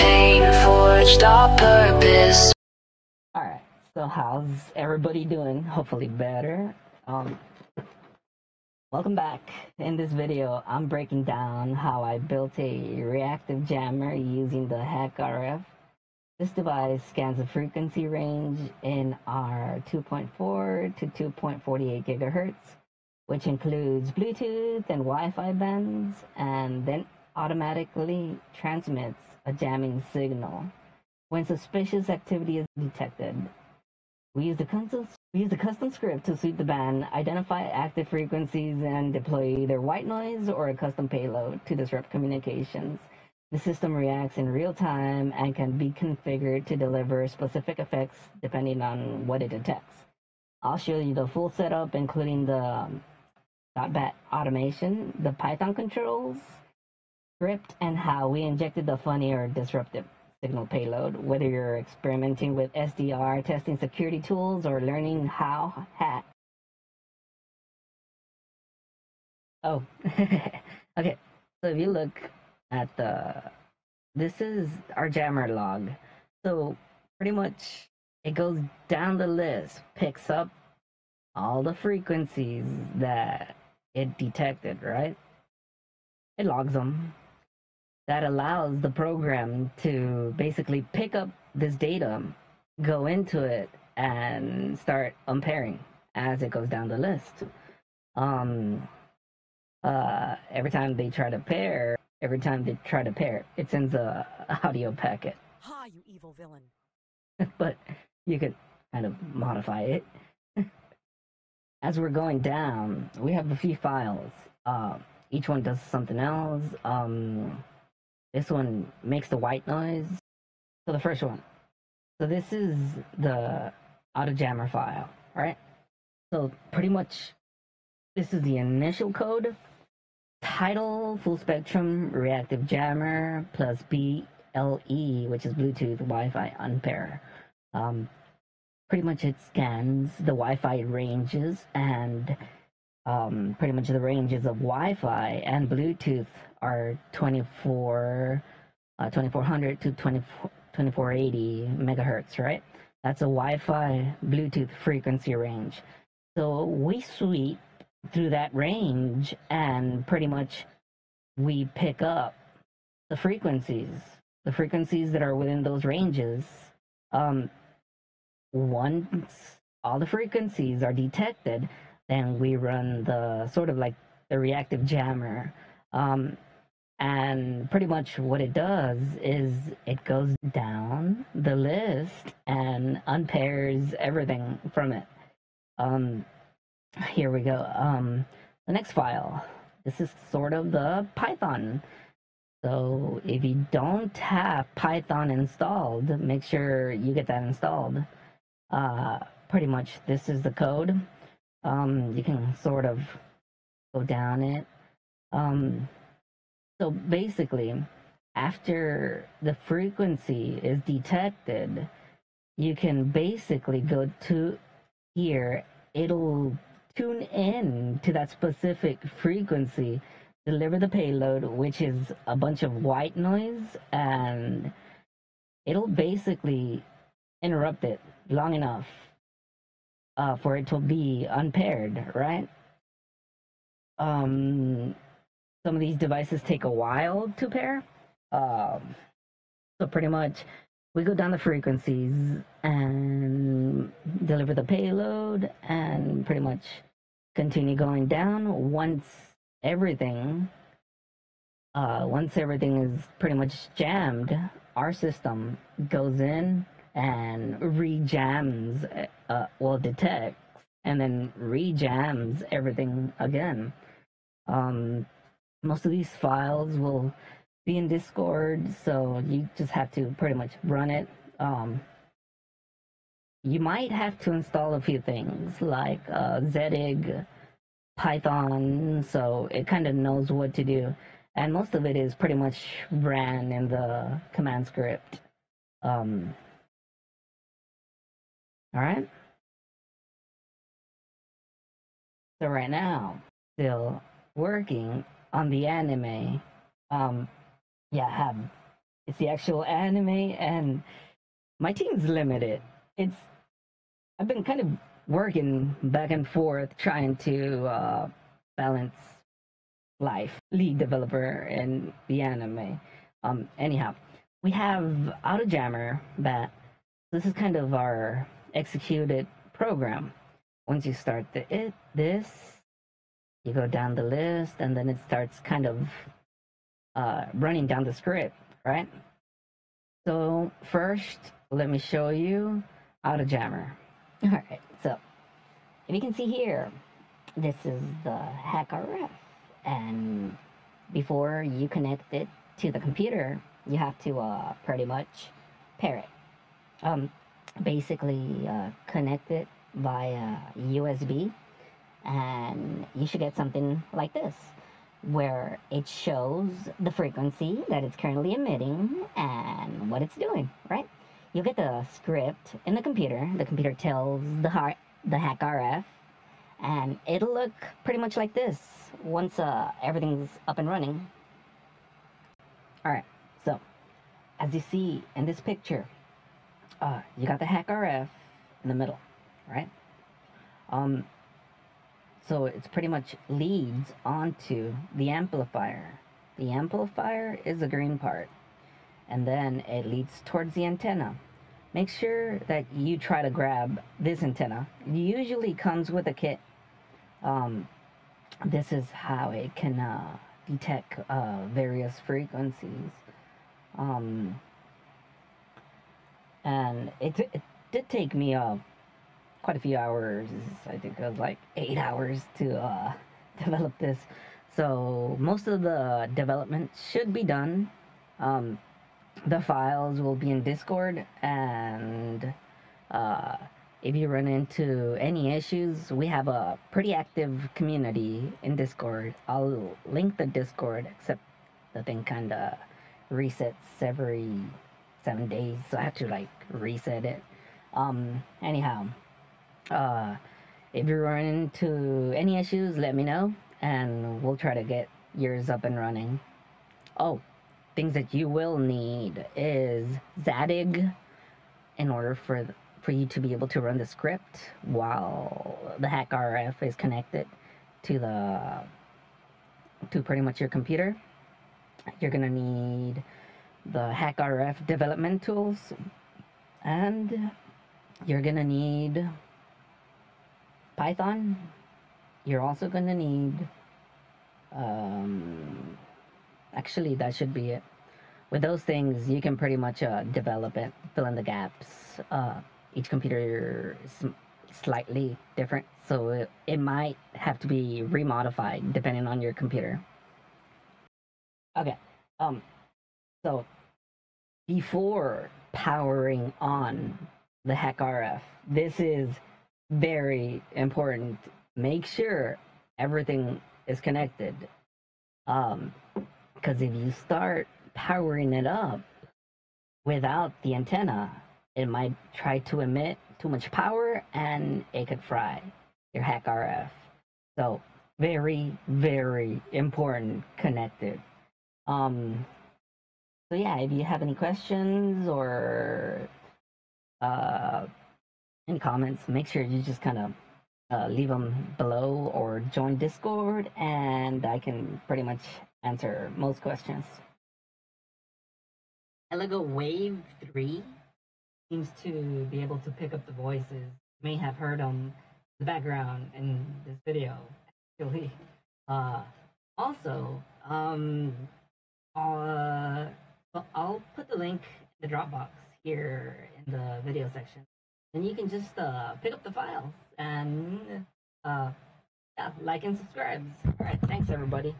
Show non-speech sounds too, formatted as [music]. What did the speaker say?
pain forged our purpose. Alright, so how's everybody doing? Hopefully better. Um, welcome back. In this video, I'm breaking down how I built a reactive jammer using the HackRF. This device scans the frequency range in our 2.4 to 2.48 gigahertz, which includes Bluetooth and Wi-Fi bands, and then automatically transmits a jamming signal when suspicious activity is detected. We use the custom, we use the custom script to sweep the band, identify active frequencies, and deploy either white noise or a custom payload to disrupt communications. The system reacts in real time and can be configured to deliver specific effects depending on what it detects. I'll show you the full setup, including the um, .bat automation, the Python controls, script, and how we injected the funny or disruptive signal payload, whether you're experimenting with SDR, testing security tools, or learning how hack. Oh, [laughs] okay. So if you look at the, this is our jammer log. So pretty much it goes down the list, picks up all the frequencies that it detected, right? It logs them that allows the program to basically pick up this data, go into it, and start unpairing as it goes down the list. Um, uh, every time they try to pair, every time they try to pair, it sends a audio packet. Ha, you evil villain. [laughs] but you could kind of modify it. [laughs] As we're going down, we have a few files. Uh, each one does something else. Um, this one makes the white noise. So the first one. So this is the auto jammer file, right? So pretty much this is the initial code. Title, full spectrum, reactive jammer, plus BLE, which is Bluetooth Wi-Fi unpair. Um, pretty much it scans the Wi-Fi ranges and um, pretty much the ranges of Wi-Fi and Bluetooth are 24, uh, 2400 to 24, 2480 megahertz, right? That's a Wi-Fi Bluetooth frequency range. So we sweep through that range and pretty much we pick up the frequencies, the frequencies that are within those ranges. Um, once all the frequencies are detected, then we run the sort of like the reactive jammer. Um, and pretty much what it does is it goes down the list and unpairs everything from it. Um, here we go. Um, the next file. This is sort of the Python. So if you don't have Python installed, make sure you get that installed. Uh, pretty much this is the code um, you can sort of go down it. Um, so basically, after the frequency is detected, you can basically go to here. It'll tune in to that specific frequency, deliver the payload, which is a bunch of white noise, and it'll basically interrupt it long enough uh, for it to be unpaired, right? Um, some of these devices take a while to pair. Um, so pretty much, we go down the frequencies and deliver the payload, and pretty much continue going down once everything. Uh, once everything is pretty much jammed, our system goes in and rejams, uh, well, detects and then rejams everything again. Um, most of these files will be in Discord, so you just have to pretty much run it. Um, you might have to install a few things like uh, Zedig, Python, so it kind of knows what to do. And most of it is pretty much ran in the command script. Um, all right. So right now, still working on the anime. Um, yeah, have it's the actual anime, and my team's limited. It's I've been kind of working back and forth trying to uh, balance life, lead developer, and the anime. Um, anyhow, we have AutoJammer that this is kind of our executed program. Once you start the it this, you go down the list, and then it starts kind of uh, running down the script, right? So first, let me show you AutoJammer. [laughs] All right, so if you can see here, this is the HackRF, and before you connect it to the computer, you have to uh, pretty much pair it. Um, basically, uh, connect it via USB, and you should get something like this, where it shows the frequency that it's currently emitting and what it's doing, right? You get the script in the computer. The computer tells the heart, the HackRF, and it'll look pretty much like this once uh, everything's up and running. All right, so as you see in this picture, uh, you got the HackRF in the middle, right? Um, so it's pretty much leads onto the amplifier. The amplifier is the green part, and then it leads towards the antenna. Make sure that you try to grab this antenna. It usually comes with a kit. Um, this is how it can uh, detect uh, various frequencies. Um, and it, it did take me uh, quite a few hours. I think it was like eight hours to uh, [laughs] develop this. So most of the development should be done. Um, the files will be in Discord, and uh, if you run into any issues, we have a pretty active community in Discord. I'll link the Discord, except the thing kind of resets every seven days, so I have to like reset it. Um, anyhow, uh, if you run into any issues, let me know, and we'll try to get yours up and running. Oh, things that you will need is Zadig in order for for you to be able to run the script while the HackRF is connected to the to pretty much your computer. You're gonna need the HackRF development tools, and you're gonna need Python. You're also gonna need um, actually that should be it. With those things, you can pretty much uh, develop it, fill in the gaps. Uh, each computer is slightly different, so it, it might have to be remodified depending on your computer. Okay, um, so before powering on the HackRF, this is very important. Make sure everything is connected. Um, because if you start powering it up without the antenna, it might try to emit too much power and it could fry your hack RF. So very, very important connected. Um, so yeah, if you have any questions or uh, any comments, make sure you just kind of uh, leave them below or join Discord, and I can pretty much answer most questions. Elego Wave 3 seems to be able to pick up the voices. You may have heard them in the background in this video, actually. Uh, also, um, uh, I'll put the link in the Dropbox here in the video section. And you can just uh, pick up the files and uh, yeah, like and subscribe. All right, thanks everybody.